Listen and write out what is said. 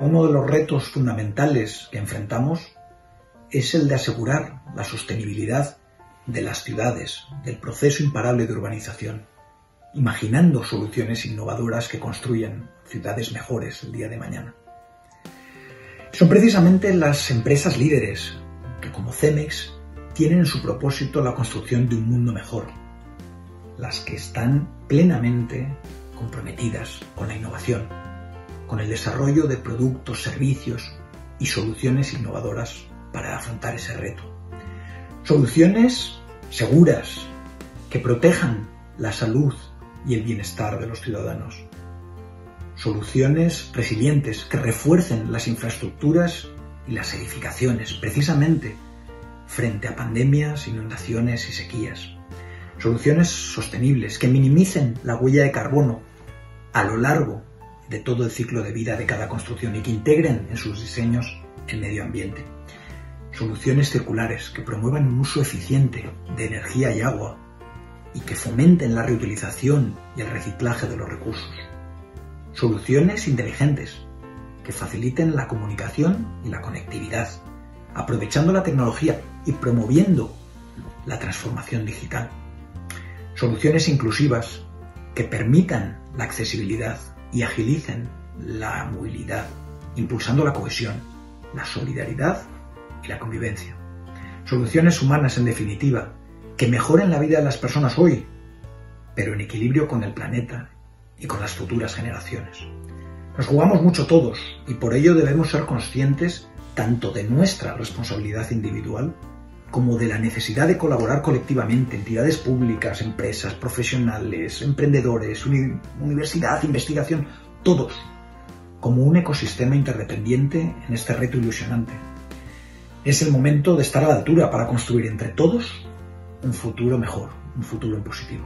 Uno de los retos fundamentales que enfrentamos es el de asegurar la sostenibilidad de las ciudades, del proceso imparable de urbanización, imaginando soluciones innovadoras que construyan ciudades mejores el día de mañana. Son precisamente las empresas líderes que, como Cemex, tienen en su propósito la construcción de un mundo mejor, las que están plenamente comprometidas con la innovación, con el desarrollo de productos, servicios y soluciones innovadoras para afrontar ese reto. Soluciones seguras que protejan la salud y el bienestar de los ciudadanos. Soluciones resilientes que refuercen las infraestructuras y las edificaciones, precisamente frente a pandemias, inundaciones y sequías. Soluciones sostenibles que minimicen la huella de carbono a lo largo de todo el ciclo de vida de cada construcción y que integren en sus diseños el medio ambiente. Soluciones circulares que promuevan un uso eficiente de energía y agua y que fomenten la reutilización y el reciclaje de los recursos. Soluciones inteligentes que faciliten la comunicación y la conectividad, aprovechando la tecnología y promoviendo la transformación digital. Soluciones inclusivas que permitan la accesibilidad y agilicen la movilidad, impulsando la cohesión, la solidaridad y la convivencia. Soluciones humanas, en definitiva, que mejoren la vida de las personas hoy, pero en equilibrio con el planeta y con las futuras generaciones. Nos jugamos mucho todos y por ello debemos ser conscientes tanto de nuestra responsabilidad individual como de la necesidad de colaborar colectivamente entidades públicas, empresas, profesionales, emprendedores, universidad, investigación, todos, como un ecosistema interdependiente en este reto ilusionante. Es el momento de estar a la altura para construir entre todos un futuro mejor, un futuro positivo.